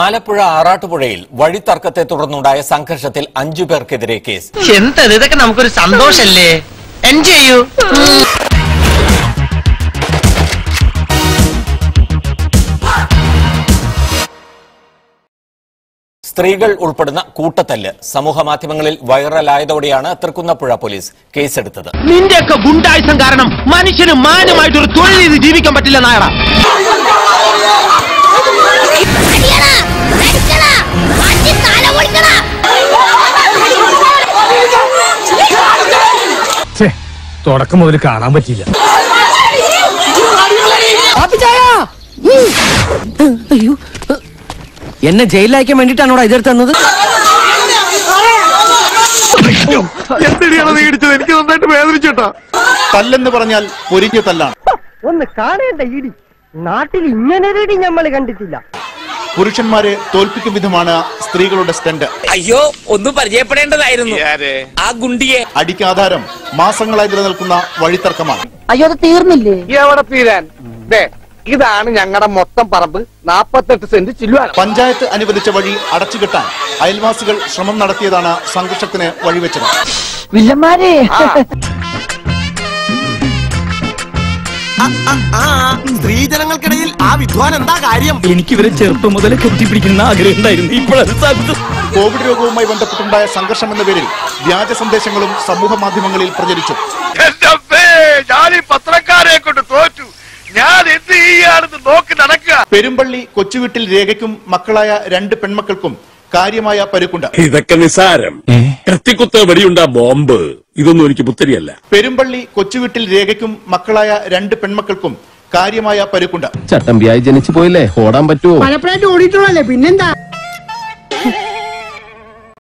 ആലപ്പുഴ ആറാട്ടുപുഴയിൽ വഴിത്തർക്കത്തെ തുടർന്നുണ്ടായ സംഘർഷത്തിൽ അഞ്ചു പേർക്കെതിരെ കേസ്. എന്തത് ഇതൊക്കെ നമുക്കൊരു സന്തോഷല്ലേ? എൻജോയ് ചെയ്യൂ? സ്ത്രീകൾ ഉൾപ്പെടുന്ന കൂട്ടത്തല്ല് സമൂഹ മാധ്യമങ്ങളിൽ വൈറലായതോടെയാണ് തൃക്കുന്നപ്പുഴ പോലീസ് കേസെടുത്തത്. നിന്റെയൊക്കെ ഗുണ്ടായുസം കാരണം മനുഷ്യന് മാന്യമായിട്ടൊരു തൊഴിൽ ചെയ്ത് ജീവിക്കാൻ പറ്റില്ല നായറ തുടക്കം മുതൽ കാണാൻ പറ്റിയില്ല. അയ്യോ. എന്നെ ജയിലിലയക്കാൻ വേണ്ടിട്ടാണോടാ ഇതെടുത്ത് തന്നത്. തല്ലെന്ന് പറഞ്ഞാൽ പൊരിഞ്ഞ തല്ലാണ്. ഒന്ന് കാണേണ്ട ഇടി. നാട്ടിൽ ഇങ്ങനെ ഒരു ഇടി നമ്മൾ കണ്ടിട്ടില്ല. പുരുഷന്മാരെ തോൽപ്പിക്കും വിധമാണ് സ്ത്രീകളുടെ സ്റ്റണ്ട്. അയ്യോ ഒന്നും പരിചയപ്പെടേണ്ടതായിരുന്നു. ആ ഗുണ്ടിയെ. അടിക്ക് ആധാരം മാസങ്ങളായി നിലനിൽക്കുന്ന വഴിത്തർക്കമാണ്. അയ്യോ അത് തീർന്നില്ലേ? എവിടെ തീരാൻ. ദേ ഇതാണ് ഞങ്ങളുടെ മൊത്തം പറമ്പ്. നാപ്പത്തെട്ട് സെന്റ് ചില്ലുവാൻ പഞ്ചായത്ത് അനുവദിച്ച വഴി അടച്ചു കിട്ടാൻ അയൽവാസികൾ ശ്രമം നടത്തിയതാണ് സംഘർഷത്തിന് വഴിവെച്ചത്. വില്ലന്മാരെ. സ്ത്രീജനങ്ങൾക്കിടയിൽ ആ വിദ്വാൻ എന്താ കാര്യം? എനിക്ക് ഇവരെ ചെറുപ്പം മുതലേ കെട്ടിപ്പിടിക്കുന്ന ആഗ്രഹം ഉണ്ടായിരുന്നു. ഇപ്പോഴത് സാധിച്ചു കോവിഡ് രോഗവുമായി ബന്ധപ്പെട്ടുണ്ടായ സംഘർഷം എന്ന പേരിൽ വ്യാജ സന്ദേശങ്ങളും സമൂഹ മാധ്യമങ്ങളിൽ പ്രചരിച്ചു. ഞാൻ ഈ പത്രക്കാരെ കൊണ്ട് തോറ്റു. ഞാൻ എന്ത് ചെയ്യാണെന്ന് നോക്കി നടക്കുക. പെരുമ്പള്ളി കൊച്ചുവീട്ടിൽ രേഖയ്ക്കും മക്കളായ രണ്ട് പെൺമക്കൾക്കും കാര്യമായ പരുക്കുണ്ട്. ഇതൊക്കെ നിസാരം. കത്തിക്കുത്ത വെടിയുണ്ട ബോംബ്. ഇതൊന്നും എനിക്ക് പുത്തരിയല്ല. പെരുമ്പള്ളി കൊച്ചുവീട്ടിൽ രേഖയ്ക്കും മക്കളായ രണ്ട് പെൺമക്കൾക്കും കാര്യമായ പരുക്കുണ്ട്. ചട്ടമ്പിയായി ജനിച്ചു പോയില്ലേ? ഓടാൻ പറ്റുമോ പലപ്പോഴായിട്ട് ഓടിയിട്ടുള്ളല്ലേ പിന്നെന്താ?